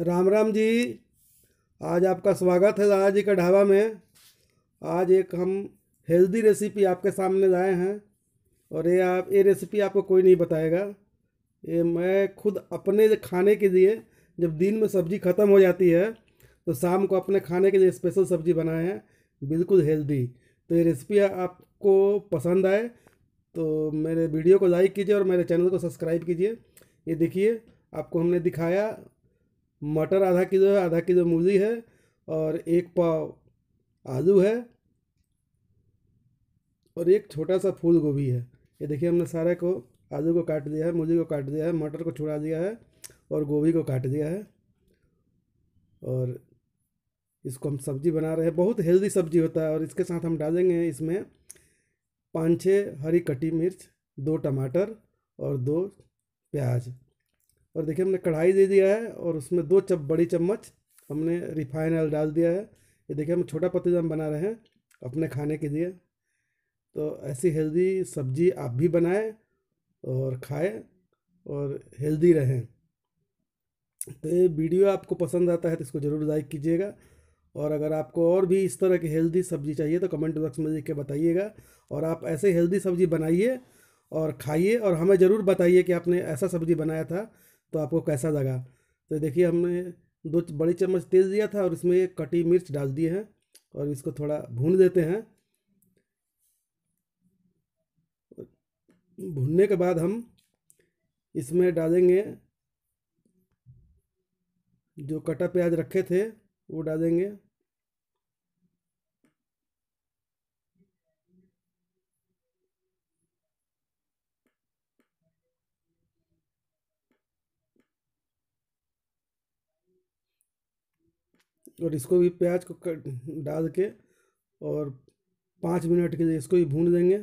राम राम जी, आज आपका स्वागत है दादा जी का ढाबा में। आज एक हम हेल्दी रेसिपी आपके सामने लाए हैं और ये आप, ये रेसिपी आपको कोई नहीं बताएगा। ये मैं खुद अपने खाने के लिए, जब दिन में सब्ज़ी ख़त्म हो जाती है तो शाम को अपने खाने के लिए स्पेशल सब्ज़ी बनाए हैं, बिल्कुल हेल्दी। तो ये रेसिपी आपको पसंद आए तो मेरे वीडियो को लाइक कीजिए और मेरे चैनल को सब्सक्राइब कीजिए। ये देखिए, आपको हमने दिखाया मटर आधा किलो है, आधा किलो मूली है और एक पाव आलू है और एक छोटा सा फूल गोभी है। ये देखिए, हमने सारे को आलू को काट दिया है, मूली को काट दिया है, मटर को छुड़ा दिया है और गोभी को काट दिया है और इसको हम सब्ज़ी बना रहे हैं। बहुत हेल्दी सब्ज़ी होता है और इसके साथ हम डालेंगे इसमें पाँच छः हरी कटी मिर्च, दो टमाटर और दो प्याज। और देखिए हमने कढ़ाई दे दिया है और उसमें दो चप बड़ी चम्मच हमने रिफाइन ऑयल डाल दिया है। ये देखिए हम छोटा पतीला बना रहे हैं अपने खाने के लिए। तो ऐसी हेल्दी सब्ज़ी आप भी बनाएँ और खाएँ और हेल्दी रहें। तो ये वीडियो आपको पसंद आता है तो इसको ज़रूर लाइक कीजिएगा और अगर आपको और भी इस तरह की हेल्दी सब्ज़ी चाहिए तो कमेंट बॉक्स में लिख के बताइएगा और आप ऐसे हेल्दी सब्ज़ी बनाइए और खाइए और हमें ज़रूर बताइए कि आपने ऐसा सब्ज़ी बनाया था तो आपको कैसा लगा? तो देखिए, हमने दो बड़ी चम्मच तेल दिया था और इसमें एक कटी मिर्च डाल दिए हैं और इसको थोड़ा भून देते हैं। भूनने के बाद हम इसमें डालेंगे जो कटा प्याज रखे थे, वो डालेंगे। और इसको भी प्याज को कट, डाल के और पाँच मिनट के लिए इसको भी भून देंगे।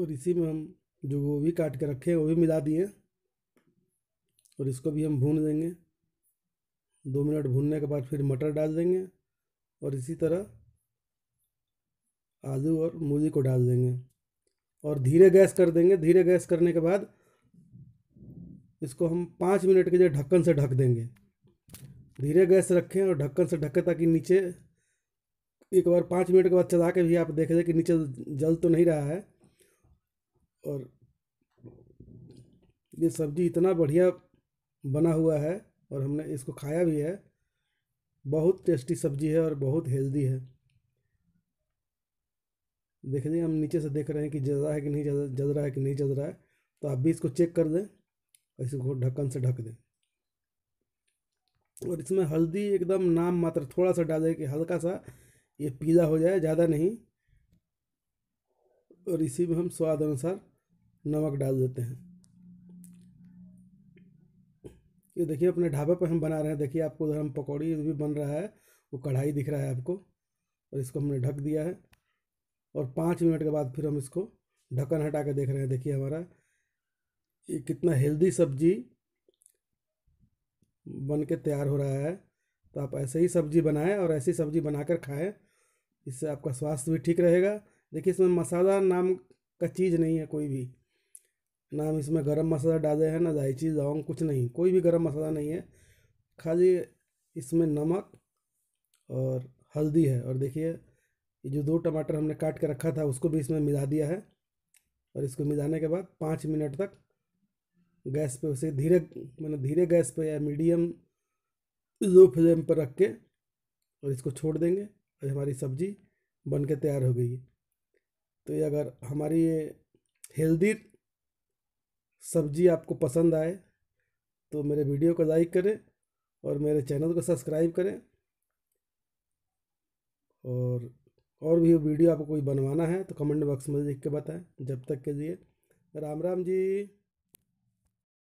और इसी में हम जो गोभी काट के रखे हैं, वो भी मिला दिए। और इसको भी हम भून देंगे। दो मिनट भूनने के बाद फिर मटर डाल देंगे और इसी तरह आलू और मूली को डाल देंगे। और धीरे गैस कर देंगे। धीरे गैस करने के बाद इसको हम पाँच मिनट के लिए ढक्कन से ढक देंगे। धीरे गैस रखें और ढक्कन से ढकें ताकि नीचे एक बार पाँच मिनट के बाद चला के भी आप देख लें कि नीचे जल तो नहीं रहा है। और ये सब्ज़ी इतना बढ़िया बना हुआ है और हमने इसको खाया भी है। बहुत टेस्टी सब्ज़ी है और बहुत हेल्दी है। देख लीजिए हम नीचे से देख रहे हैं कि जल रहा है कि नहीं, जल रहा है कि नहीं जल रहा है तो आप भी इसको चेक कर दें और इसको ढक्कन से ढक दें। और इसमें हल्दी एकदम नाम मात्र थोड़ा सा डालें कि हल्का सा ये पीला हो जाए, ज़्यादा नहीं। और इसी में हम स्वाद अनुसार नमक डाल देते हैं। ये देखिए, अपने ढाबे पर हम बना रहे हैं। देखिए, आपको उधर हम पकौड़ी भी बन रहा है, वो कढ़ाई दिख रहा है आपको, और इसको हमने ढक दिया है। और पाँच मिनट के बाद फिर हम इसको ढक्कन हटा के देख रहे हैं। देखिए हमारा, ये कितना हेल्दी सब्ज़ी बन के तैयार हो रहा है। तो आप ऐसे ही सब्ज़ी बनाएँ और ऐसी सब्ज़ी बनाकर खाएँ, इससे आपका स्वास्थ्य भी ठीक रहेगा। देखिए इसमें मसाला नाम का चीज़ नहीं है कोई भी। नाम इसमें गरम मसाला डाले हैं, ना इलायची लौंग कुछ नहीं। कोई भी गरम मसाला नहीं है। खाली इसमें नमक और हल्दी है। और देखिए ये जो दो टमाटर हमने काट के रखा था, उसको भी इसमें मिला दिया है। और इसको मिलाने के बाद पाँच मिनट तक गैस पे उसे धीरे मतलब धीरे गैस पे या मीडियम लो फ्लेम पर रख के और इसको छोड़ देंगे। और हमारी सब्ज़ी बन के तैयार हो गई तो ये अगर हमारी ये हेल्दी सब्ज़ी आपको पसंद आए तो मेरे वीडियो को लाइक करें और मेरे चैनल को सब्सक्राइब करें। और और भी वीडियो आपको कोई बनवाना है तो कमेंट बॉक्स में लिख के बताएँ। जब तक के लिए राम राम जी।